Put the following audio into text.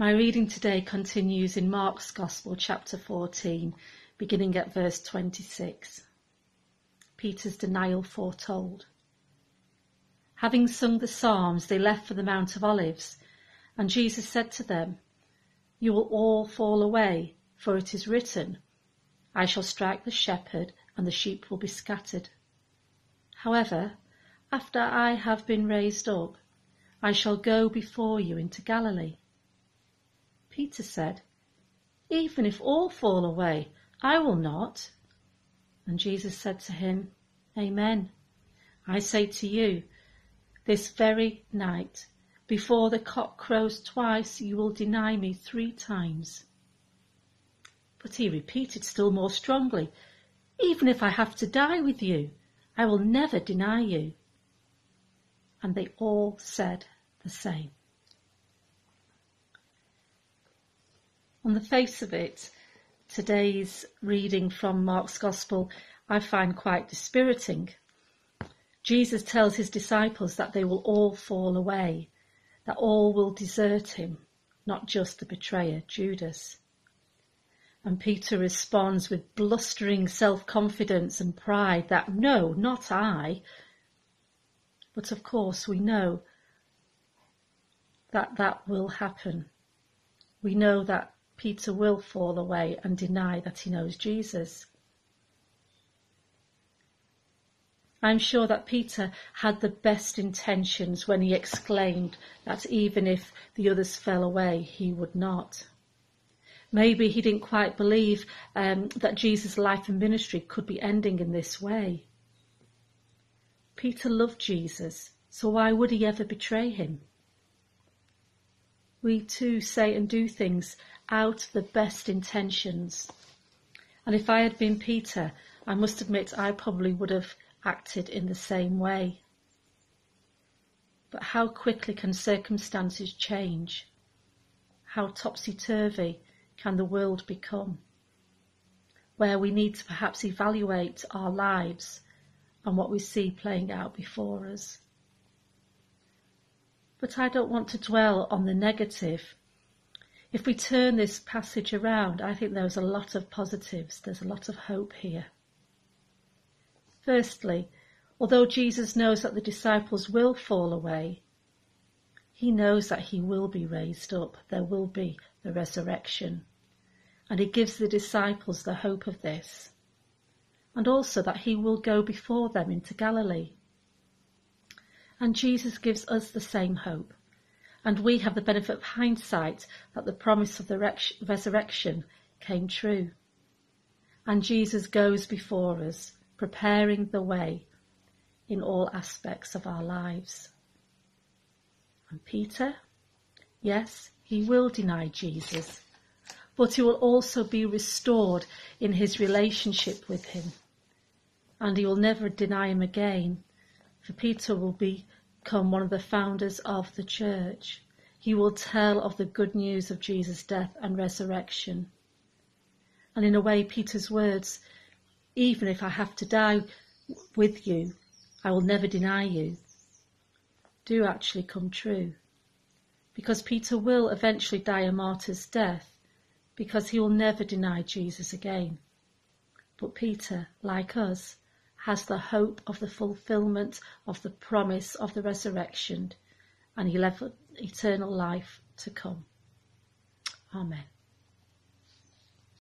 My reading today continues in Mark's Gospel, chapter 14, beginning at verse 26. Peter's denial foretold. Having sung the Psalms, they left for the Mount of Olives, and Jesus said to them, You will all fall away, for it is written, I shall strike the shepherd, and the sheep will be scattered. However, after I have been raised up, I shall go before you into Galilee. Peter said, Even if all fall away, I will not. And Jesus said to him, Amen. I say to you, this very night, before the cock crows twice, you will deny me three times. But he repeated still more strongly, Even if I have to die with you, I will never deny you. And they all said the same. On the face of it, today's reading from Mark's Gospel I find quite dispiriting. Jesus tells his disciples that they will all fall away, that all will desert him, not just the betrayer, Judas. And Peter responds with blustering self confidence and pride that no, not I. But of course, we know that that will happen. We know that Peter will fall away and deny that he knows Jesus. I'm sure that Peter had the best intentions when he exclaimed that even if the others fell away, he would not. Maybe he didn't quite believe um, that Jesus' life and ministry could be ending in this way. Peter loved Jesus, so why would he ever betray him? We too say and do things out of the best intentions. And if I had been Peter, I must admit I probably would have acted in the same way. But how quickly can circumstances change? How topsy-turvy can the world become? Where we need to perhaps evaluate our lives and what we see playing out before us. But I don't want to dwell on the negative if we turn this passage around, I think there's a lot of positives. There's a lot of hope here. Firstly, although Jesus knows that the disciples will fall away, he knows that he will be raised up. There will be the resurrection. And he gives the disciples the hope of this. And also that he will go before them into Galilee. And Jesus gives us the same hope and we have the benefit of hindsight that the promise of the resurrection came true. And Jesus goes before us, preparing the way in all aspects of our lives. And Peter, yes, he will deny Jesus, but he will also be restored in his relationship with him. And he will never deny him again, for Peter will become one of the founders of the church. He will tell of the good news of Jesus' death and resurrection. And in a way, Peter's words, even if I have to die with you, I will never deny you, do actually come true. Because Peter will eventually die a martyr's death, because he will never deny Jesus again. But Peter, like us, has the hope of the fulfillment of the promise of the resurrection and eternal life to come. Amen.